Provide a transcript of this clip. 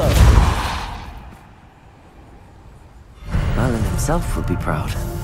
also. Merlin himself would be proud.